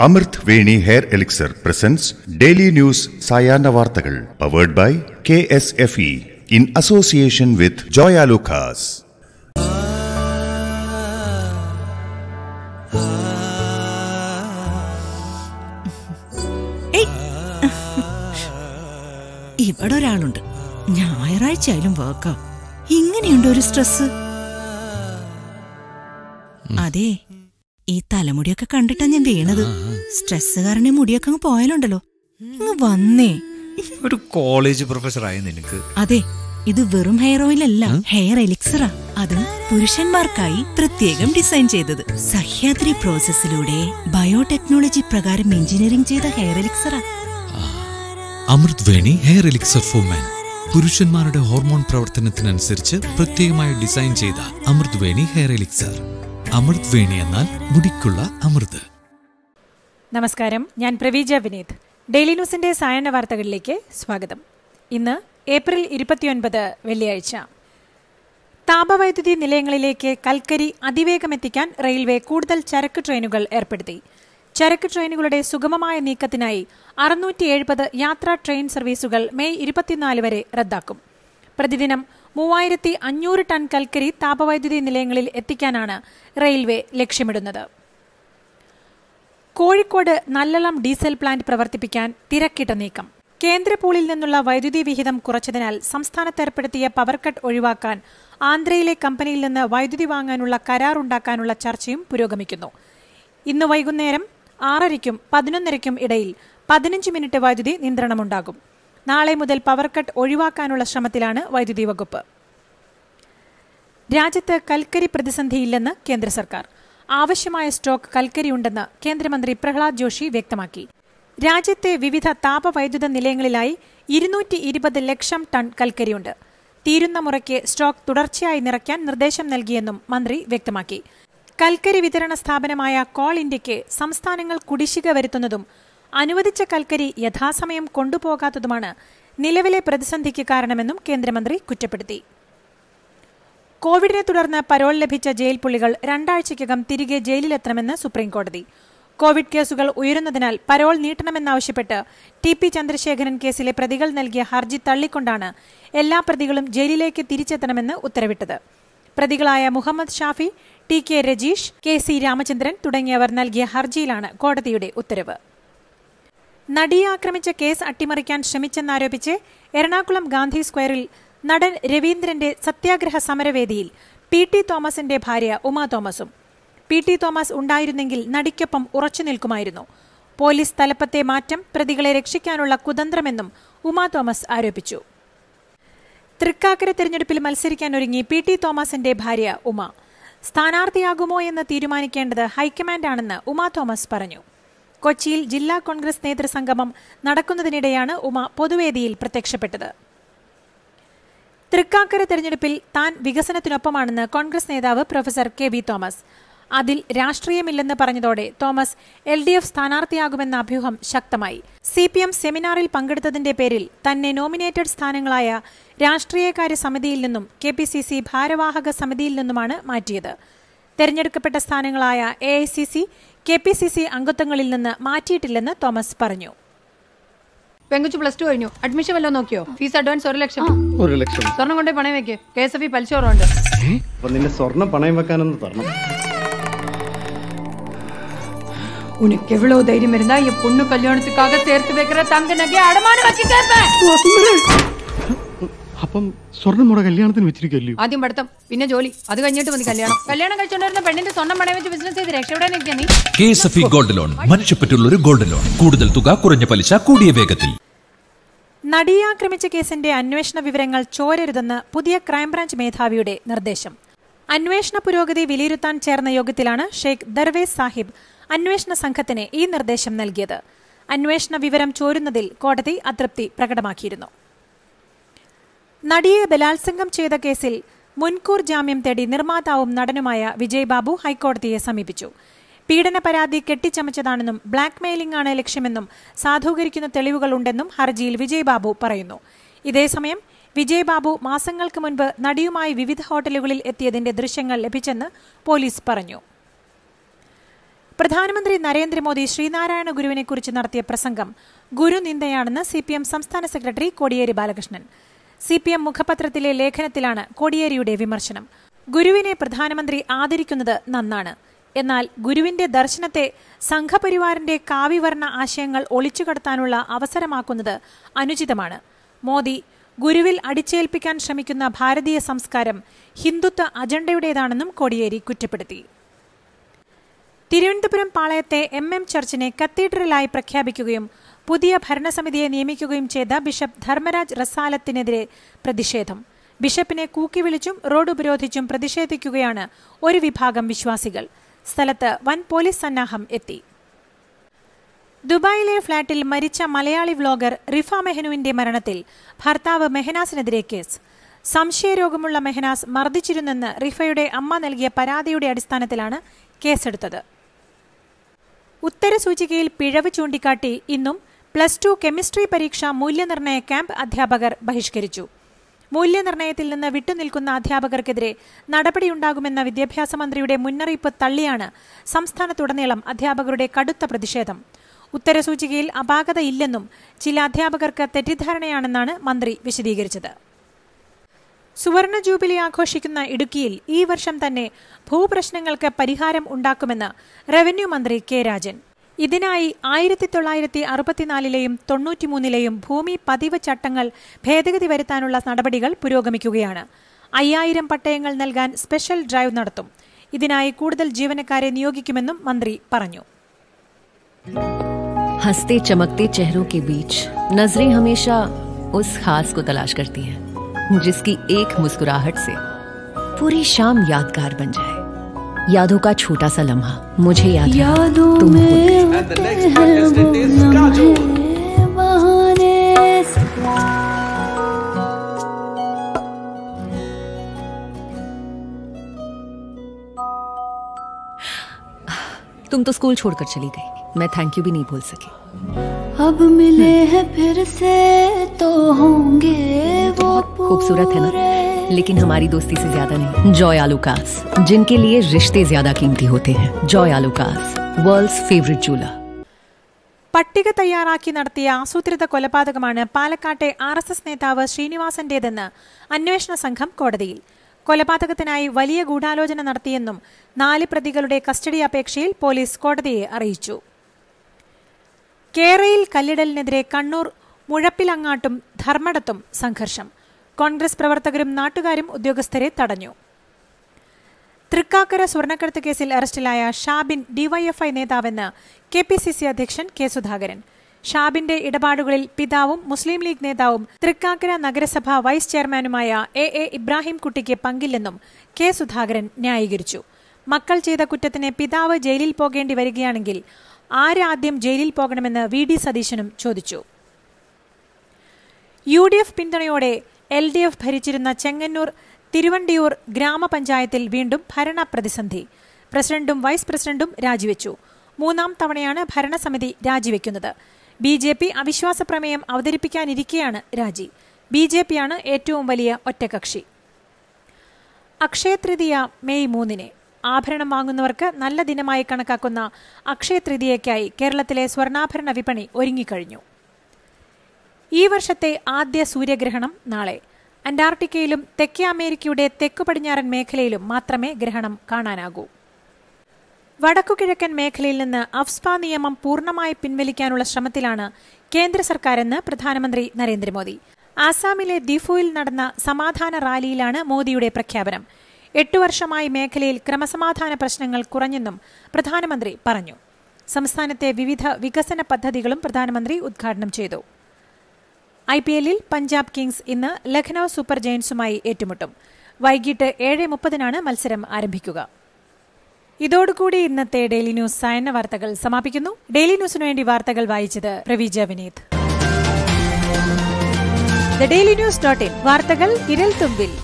Amrut Veni hair elixir presents daily news സായാഹ്ന വാർത്തകൾ powered by K S F E in association with Joyalukkas. ഇവിടെ ഒരാളുണ്ട്. ഞായറാഴ്ച ആയാലും വർക്കാ ഇങ്ങനെയുണ്ട് ഒരു സ്ട്രെസ് അതെ. ഈ തലമുടിയൊക്കെ കണ്ടിട്ടാ ഞാൻ വീണത്. സ്ട്രെസ് കാരണം മുടിയൊക്കെ അങ്ങ് പോയാലുണ്ടല്ലോ. ഇങ്ങ് വന്നേ. ഒരു കോളേജ് പ്രൊഫസർ ആയ നിനക്ക്. അതെ ഇത് വെറും ഹെയർ ഓയിൽ അല്ല ഹെയർ എലിക്സറാ. അതും പുരുഷന്മാർക്കായി പ്രത്യേകം ഡിസൈൻ ചെയ്തത്. സഹ്യാദ്രി പ്രോസസ്സിലൂടെ ബയോടെക്നോളജി പ്രകാരം എഞ്ചിനീയറിംഗ് ചെയ്ത hair എലിക്സറാ. Amrut Veni hair elixir for men. പുരുഷന്മാരുടെ ഹോർമോൺ പ്രവർത്തനത്തിനനുസരിച്ച് പ്രത്യേകമായി ഡിസൈൻ ചെയ്ത അമൃത് വേണി ഹെയർ എലിക്സർ. അമൃത് വേണി എന്നാൽ മുടിക്കുള്ള അമൃത്. നമസ്കാരം ഞാൻ പ്രവീജ വിനീത്. ഡെയിലി ന്യൂസിന്റെ സായന വാർത്തകളിലേക്ക് സ്വാഗതം. ഇന്ന് ഏപ്രിൽ ഇരുപത്തിയൊൻപത് വെള്ളിയാഴ്ച. താപവൈദ്യുതി നിലയങ്ങളിലേക്ക് കൽക്കരി അതിവേഗം എത്തിക്കാൻ റെയിൽവേ കൂടുതൽ ചരക്ക് ട്രെയിനുകൾ ഏർപ്പെടുത്തി. ചരക്ക് ട്രെയിനുകളുടെ സുഗമമായ നീക്കത്തിനായി അറുന്നൂറ്റി എഴുപത് യാത്രാ ട്രെയിൻ സർവീസുകൾ മെയ് ഇരുപത്തിനാല് വരെ റദ്ദാക്കും. പ്രതിദിനം മൂവായിരത്തി അഞ്ഞൂറ് ടൺ കൽക്കരി താപവൈദ്യുതി നിലയങ്ങളിൽ എത്തിക്കാനാണ് റെയിൽവേ ലക്ഷ്യമിടുന്നത്. കോഴിക്കോട് നല്ലളം ഡീസൽ പ്ലാന്റ് പ്രവർത്തിപ്പിക്കാൻ തിരക്കിട്ട നീക്കം. കേന്ദ്ര പൂളിൽ നിന്നുള്ള വൈദ്യുതി വിഹിതം കുറച്ചതിനാൽ സംസ്ഥാനത്ത് ഏർപ്പെടുത്തിയ പവർ കട്ട് ഒഴിവാക്കാൻ ആന്ധ്രയിലെ കമ്പനിയിൽ നിന്ന് വൈദ്യുതി വാങ്ങാനുള്ള കരാർ ഉണ്ടാക്കാനുള്ള ചർച്ചയും പുരോഗമിക്കുന്നു. ഇന്ന് വൈകുന്നേരം ആറരയ്ക്കും പതിനൊന്നരയ്ക്കും ഇടയിൽ പതിനഞ്ച് മിനിറ്റ് വൈദ്യുതി നിയന്ത്രണമുണ്ടാകും. നാളെ മുതൽ പവർ കട്ട് ഒഴിവാക്കാനുള്ള ശ്രമത്തിലാണ് വൈദ്യുതി വകുപ്പ്. രാജ്യത്ത് കൽക്കരി പ്രതിസന്ധിയില്ലെന്ന് കേന്ദ്ര സർക്കാർ. ആവശ്യമായ സ്റ്റോക്ക് കൽക്കരിയുണ്ടെന്ന് കേന്ദ്രമന്ത്രി പ്രഹ്ലാദ് ജോഷി വ്യക്തമാക്കി. രാജ്യത്തെ വിവിധ താപവൈദ്യുത നിലയങ്ങളിലായി ഇരുന്നൂറ്റി ഇരുപത് ലക്ഷം ടൺ കൽക്കരിയുണ്ട്. തീരുന്ന മുറയ്ക്ക് സ്റ്റോക്ക് തുടർച്ചയായി നിറയ്ക്കാൻ നിർദ്ദേശം നൽകിയെന്നും മന്ത്രി വ്യക്തമാക്കി. കൽക്കരി വിതരണ സ്ഥാപനമായ കോൾ ഇന്ത്യയ്ക്ക് സംസ്ഥാനങ്ങൾ കുടിശ്ശിക വരുത്തുന്നതും അനുവദിച്ച കൽക്കരി യഥാസമയം കൊണ്ടുപോകാത്തതുമാണ് നിലവിലെ പ്രതിസന്ധിക്ക് കാരണമെന്നും കേന്ദ്രമന്ത്രി കുറ്റപ്പെടുത്തി. കോവിഡിനെ തുടർന്ന് പരോൾ ലഭിച്ച ജയിൽ പുള്ളികൾ രണ്ടാഴ്ചയ്ക്കകം തിരികെ ജയിലിലെത്തണമെന്ന് സുപ്രീംകോടതി. കോവിഡ് കേസുകൾ ഉയരുന്നതിനാൽ പരോൾ നീട്ടണമെന്നാവശ്യപ്പെട്ട് ടി പി ചന്ദ്രശേഖരൻ കേസിലെ പ്രതികൾ നൽകിയ ഹർജി തള്ളിക്കൊണ്ടാണ് എല്ലാ പ്രതികളും ജയിലിലേക്ക് തിരിച്ചെത്തണമെന്ന് ഉത്തരവിട്ടത്. പ്രതികളായ Muhammad Shafi T K Rajeesh K C Ramachandran തുടങ്ങിയവർ നൽകിയ ഹർജിയിലാണ് കോടതിയുടെ ഉത്തരവ്. നടിയെ ആക്രമിച്ച കേസ് അട്ടിമറിക്കാൻ ശ്രമിച്ചെന്നാരോപിച്ച് എറണാകുളം ഗാന്ധി സ്ക്വയറിൽ നടൻ രവീന്ദ്രന്റെ സത്യാഗ്രഹ സമരവേദിയിൽ പി ടി തോമസിന്റെ ഭാര്യ ഉമാ തോമസും. പി ടി തോമസ് ഉണ്ടായിരുന്നെങ്കിൽ നടിക്കൊപ്പം ഉറച്ചു നിൽക്കുമായിരുന്നു. പോലീസ് തലപ്പത്തെ മാറ്റം പ്രതികളെ രക്ഷിക്കാനുള്ള കുതന്ത്രമെന്നും ഉമാ തോമസ് ആരോപിച്ചു. തൃക്കാക്കര തെരഞ്ഞെടുപ്പിൽ മത്സരിക്കാൻ ഒരുങ്ങി പി ടി തോമസിന്റെ ഭാര്യ ഉമ. സ്ഥാനാർത്ഥിയാകുമോ എന്ന് തീരുമാനിക്കേണ്ടത് ഹൈക്കമാൻഡാണെന്ന് ഉമാ തോമസ് പറഞ്ഞു. കൊച്ചിയിൽ ജില്ലാ കോൺഗ്രസ് നേതൃസംഗമം നടക്കുന്നതിനിടെയാണ് ഉമ പൊതുവേദിയിൽ പ്രത്യക്ഷപ്പെട്ടത്. തൃക്കാക്കര തെരഞ്ഞെടുപ്പിൽ താൻ വികസനത്തിനൊപ്പമാണെന്ന് കോൺഗ്രസ് നേതാവ് പ്രൊഫസർ കെ വി തോമസ്. അതിൽ രാഷ്ട്രീയമില്ലെന്ന് പറഞ്ഞതോടെ തോമസ് എൽ ഡി എഫ് സ്ഥാനാർത്ഥിയാകുമെന്ന അഭ്യൂഹം ശക്തമായി. സി പി എം സെമിനാറിൽ പങ്കെടുത്തതിന്റെ പേരിൽ തന്നെ നോമിനേറ്റഡ് സ്ഥാനങ്ങളായ രാഷ്ട്രീയകാര്യ സമിതിയിൽ നിന്നും കെ പി സി സി ഭാരവാഹക സമിതിയിൽ നിന്നുമാണ് മാറ്റിയത്. തെരഞ്ഞെടുക്കപ്പെട്ട സ്ഥാനങ്ങളായ A I C C K P C C അംഗത്വങ്ങളിൽ നിന്ന് മാറ്റിയിട്ടില്ലെന്ന് തോമസ് പറഞ്ഞു പെങ്കുച്ചു പ്ലസ് ടു കഴിഞ്ഞു അഡ്മിഷൻ വല്ലതും നോക്കിയോ ഫീസ് അഡ്വാൻസ് ഒരു ലക്ഷം ഒരു ലക്ഷം സ്വർണം കൊണ്ടേ പണയം വെക്ക് കെ എസ് എഫ് ഇ പലിശ കുറവുണ്ട് അപ്പൊ നിന്റെ സ്വർണം പണയം വെക്കാനൊന്ന് തരണം உனக்கு எவ்வளவு தைரியம் இருந்தா என் பொண்ணு கல்யாணத்துக்காக சேர்த்து வைக்கிற தங்க நகை அடமானம் வச்சு கேட்பேன் അപ്പം സ്വർണം നമ്മുടെ കല്യാണത്തിന് വെച്ചിരിക്കല്ലോ ആദ്യം പഠിത്തം പിന്നെ ജോലി. അത് കഴിഞ്ഞിട്ട് മതി കല്യാണം. കല്യാണം കഴിച്ചുകൊണ്ടിരുന്ന പെണ്ണിന്റെ സ്വർണം പണയം വെച്ച് ബിസിനസ് ചെയ്ത് രക്ഷപ്പെടാൻ ഗോൾഡ് ലോൺ. മനുഷ്യപ്പെട്ടുള്ള ഒരു ഗോൾഡ് ലോൺ. കൂടുതൽ തുക കുറഞ്ഞ പലിശ കൂടിയ വേഗത്തിൽ. നടിയെ ആക്രമിച്ച കേസിന്റെ അന്വേഷണ വിവരങ്ങൾ ചോരരുതെന്ന് പുതിയ ക്രൈംബ്രാഞ്ച് മേധാവിയുടെ നിർദ്ദേശം. അന്വേഷണ പുരോഗതി വിലയിരുത്താൻ ചേർന്ന യോഗത്തിലാണ് ഷെയ്ഖ് ദർവേസ് സാഹിബ് അന്വേഷണ സംഘത്തിന് ഈ നിർദ്ദേശം നൽകിയത്. അന്വേഷണ വിവരം ചോരുന്നതിൽ കോടതി അതൃപ്തി പ്രകടമാക്കിയിരുന്നു. നടിയെ ബലാത്സംഗം ചെയ്ത കേസിൽ മുൻകൂർ ജാമ്യം തേടി നിർമ്മാതാവും നടനുമായ വിജയ് ബാബു ഹൈക്കോടതിയെ സമീപിച്ചു. പീഡന പരാതി കെട്ടിച്ചമച്ചതാണെന്നും ബ്ലാക്ക് മെയിലിംഗ് ആണ് ലക്ഷ്യമെന്നും സാധൂകരിക്കുന്ന തെളിവുകളുണ്ടെന്നും ഹർജിയിൽ വിജയ് ബാബു പറയുന്നു. ഇതേസമയം വിജയ് ബാബു മാസങ്ങൾക്ക് മുൻപ് നടിയുമായി വിവിധ ഹോട്ടലുകളിൽ എത്തിയതിന്റെ ദൃശ്യങ്ങൾ ലഭിച്ചെന്ന് പോലീസ് പറഞ്ഞു. പ്രധാനമന്ത്രി നരേന്ദ്രമോദി ശ്രീനാരായണ ഗുരുവിനെക്കുറിച്ച് നടത്തിയ പ്രസംഗം ഗുരുനിന്ദയാണെന്ന് സി പി എം സംസ്ഥാന secretary Kodiyeri Balakrishnan. C P M മുഖപത്രത്തിലെ ലേഖനത്തിലാണ് കോടിയേരിയുടെ വിമർശനം. ഗുരുവിനെ പ്രധാനമന്ത്രി ആദരിക്കുന്നത് നന്നാണ്. എന്നാൽ ഗുരുവിന്റെ ദർശനത്തെ സംഘപരിവാറിന്റെ കാവിവർണ ആശയങ്ങൾ ഒളിച്ചുകടത്താനുള്ള അവസരമാക്കുന്നത് അനുചിതമാണ്. മോദി ഗുരുവിൽ അടിച്ചേൽപ്പിക്കാൻ ശ്രമിക്കുന്ന ഭാരതീയ സംസ്കാരം ഹിന്ദുത്വ അജണ്ടയുടേതാണെന്നും കോടിയേരി കുറ്റപ്പെടുത്തി. തിരുവനന്തപുരം പാളയത്തെ എം എം ചർച്ചിനെ കത്തീഡ്രലായി പ്രഖ്യാപിക്കുകയും പുതിയ ഭരണസമിതിയെ നിയമിക്കുകയും ചെയ്ത ബിഷപ്പ് ധർമ്മരാജ് റസാലത്തിനെതിരെ പ്രതിഷേധം. ബിഷപ്പിനെ കൂക്കി വിളിച്ചും റോഡ് ഉപരോധിച്ചും പ്രതിഷേധിക്കുകയാണ് ഒരു വിഭാഗം വിശ്വാസികൾ. സ്ഥലത്ത് വൻ പോലീസ് സന്നാഹം എത്തി. ദുബായിലെ ഫ്ളാറ്റിൽ മരിച്ച മലയാളി വ്ലോഗർ റിഫ മെഹനുവിന്റെ മരണത്തിൽ ഭർത്താവ് മെഹനാസിനെതിരെ കേസ്. സംശയരോഗമുള്ള മെഹനാസ് മർദ്ദിച്ചിരുന്നെന്ന് റിഫയുടെ അമ്മ നൽകിയ പരാതിയുടെ അടിസ്ഥാനത്തിലാണ് കേസെടുത്തത്. ഉത്തരസൂചികയിൽ പിഴവ് ചൂണ്ടിക്കാട്ടി ഇന്നും പ്ലസ് ടു കെമിസ്ട്രി പരീക്ഷ മൂല്യനിർണയ ക്യാമ്പ് അധ്യാപകർ ബഹിഷ്കരിച്ചു. മൂല്യനിർണയത്തിൽ നിന്ന് വിട്ടുനിൽക്കുന്ന അധ്യാപകർക്കെതിരെ നടപടിയുണ്ടാകുമെന്ന വിദ്യാഭ്യാസ മന്ത്രിയുടെ മുന്നറിയിപ്പ് തള്ളിയാണ് സംസ്ഥാനത്തുടനീളം അധ്യാപകരുടെ കടുത്ത പ്രതിഷേധം. ഉത്തരസൂചികയിൽ അപാകതയില്ലെന്നും ചില അധ്യാപകർക്ക് തെറ്റിദ്ധാരണയാണെന്നാണ് മന്ത്രി വിശദീകരിച്ചത്. സുവർണ ജൂബിലി ആഘോഷിക്കുന്ന ഇടുക്കിയിൽ ഈ വർഷം തന്നെ ഭൂപ്രശ്നങ്ങൾക്ക് പരിഹാരം ഉണ്ടാക്കുമെന്ന് റവന്യൂ മന്ത്രി കെ രാജൻ. ഇതിനായി ആയിരത്തി തൊള്ളായിരത്തി അറുപത്തിനാലിലെയും തൊണ്ണൂറ്റിമൂന്നിലെയും ഭൂമി പതിവ് ചട്ടങ്ങൾ ഭേദഗതി വരുത്താനുള്ള നടപടികൾ പുരോഗമിക്കുകയാണ് അയ്യായിരം പട്ടയങ്ങൾ നൽകാൻ സ്പെഷ്യൽ ഡ്രൈവ് നടത്തും ഇതിനായി കൂടുതൽ ജീവനക്കാരെ നിയോഗിക്കുമെന്നും മന്ത്രി പറഞ്ഞു हंसते चमकते चेहरों के बीच नजरें हमेशा उस खास को तलाश करती हैं जिसकी एक मुस्कुराहट से पूरी शाम यादगार बन जाए यादों का छोटा सा लम्हा। मुझे याद है, तुम भूल तुम तो स्कूल छोड़कर चली गई। मैं थैंक यू भी नहीं बोल सकी। अब मिले हैं फिर से तो होंगे वो खूबसूरत है ना लेकिन हमारी दोस्ती से ज्यादा नहीं जॉय आलूकास जिनके लिए रिश्ते ज्यादा कीमती होते हैं Joy Alukkas world's favourite jeweller പട്ടിക തയ്യാറാക്കി നടത്തിയ ആസൂത്രിത കൊലപാതകമാണ് പാലക്കാട്ടെ ആർ എസ് എസ് നേതാവ് ശ്രീനിവാസന്റേതെന്ന് അന്വേഷണ സംഘം കോടതിയിൽ കൊലപാതകത്തിനായി വലിയ ഗൂഢാലോചന നടത്തിയെന്നും നാല് പ്രതികളുടെ കസ്റ്റഡി അപേക്ഷയിൽ പോലീസ് കോടതിയെ അറിയിച്ചു കേരയിൽ കല്ലിടലിനെതിരെ കണ്ണൂർ മുഴപ്പിലങ്ങാട്ടും ധർമ്മടത്തും സംഘർഷം. കോൺഗ്രസ് പ്രവർത്തകരും നാട്ടുകാരും ഉദ്യോഗസ്ഥരെ തടഞ്ഞു. തൃക്കാക്കര സ്വർണക്കടത്ത് കേസിൽ അറസ്റ്റിലായ ഷാബിൻ ഡിവൈഎഫ്ഐ നേതാവെന്ന് കെ പി സി സി അധ്യക്ഷൻ കെ സുധാകരൻ. ഷാബിന്റെ ഇടപാടുകളിൽ പിതാവും മുസ്ലിം ലീഗ് നേതാവും തൃക്കാക്കര നഗരസഭ വൈസ് ചെയർമാനുമായ എ എ ഇബ്രാഹിം കുട്ടിക്ക് പങ്കില്ലെന്നും കെ സുധാകരൻ ന്യായീകരിച്ചു. മക്കൾ ചെയ്ത കുറ്റത്തിന് പിതാവ് ജയിലിൽ പോകേണ്ടി വരികയാണെങ്കിൽ ആരാദ്യം ജയിലിൽ പോകണമെന്ന് വി ഡി സതീശനും ചോദിച്ചു. യു ഡി എഫ് പിന്തുണയോടെ എൽ ഡി എഫ് ഭരിച്ചിരുന്ന ചെങ്ങന്നൂർ തിരുവണ്ടിയൂർ ഗ്രാമപഞ്ചായത്തിൽ വീണ്ടും ഭരണ പ്രതിസന്ധി. പ്രസിഡന്റും വൈസ് പ്രസിഡന്റും രാജിവെച്ചു. മൂന്നാം തവണയാണ് ഭരണസമിതി രാജിവെക്കുന്നത്. ബി ജെ പി അവിശ്വാസ പ്രമേയം അവതരിപ്പിക്കാനിരിക്കെയാണ് രാജി. ബി ജെ പിയാണ് ഏറ്റവും വലിയ ഒറ്റകക്ഷി. അക്ഷയതൃതീയ മെയ് മൂന്നിന് ആഭരണം വാങ്ങുന്നവർക്ക് നല്ല ദിനമായി കണക്കാക്കുന്ന അക്ഷയതൃതീയയ്ക്കായി കേരളത്തിലെ സ്വർണാഭരണ വിപണി ഒരുങ്ങിക്കഴിഞ്ഞു. ഈ വർഷത്തെ ആദ്യ സൂര്യഗ്രഹണം നാളെ. അന്റാർട്ടിക്കയിലും തെക്കേ അമേരിക്കയുടെ തെക്കു പടിഞ്ഞാറൻ മേഖലയിലും മാത്രമേ ഗ്രഹണം കാണാനാകൂ. വടക്കുകിഴക്കൻ മേഖലയിൽ നിന്ന് അഫ്സ്പ നിയമം പൂർണമായി പിൻവലിക്കാനുള്ള ശ്രമത്തിലാണ് കേന്ദ്ര സർക്കാരെന്ന് പ്രധാനമന്ത്രി നരേന്ദ്രമോദി. ആസാമിലെ ദിഫുയിൽ നടന്ന സമാധാന റാലിയിലാണ് മോദിയുടെ പ്രഖ്യാപനം. എട്ടു വർഷമായി മേഖലയിൽ ക്രമസമാധാന പ്രശ്നങ്ങൾ കുറഞ്ഞെന്നും പ്രധാനമന്ത്രി പറഞ്ഞു. സംസ്ഥാനത്തെ വിവിധ വികസന പദ്ധതികളും പ്രധാനമന്ത്രി ഉദ്ഘാടനം ചെയ്തു. ഐ പി എല്ലിൽ പഞ്ചാബ് കിങ്സ് ഇന്ന് ലഖ്നൌ സൂപ്പർ ജയൻസുമായി ഏറ്റുമുട്ടും. വൈകിട്ട് ഏഴ് മുപ്പതിനാണ് മത്സരം ആരംഭിക്കുക. ഇതോടുകൂടി ഇന്നത്തെ ഡെയിലി ന്യൂസ് സായന്ന വാർത്തകൾ സമാപിക്കുന്നു. ഡെയിലി ന്യൂസിനു വേണ്ടി വാർത്തകൾ വായിച്ചത് Praveeja Vineeth. Daily news dot in. വാർത്തകൾ ഇരൽ തുമ്പിൽ.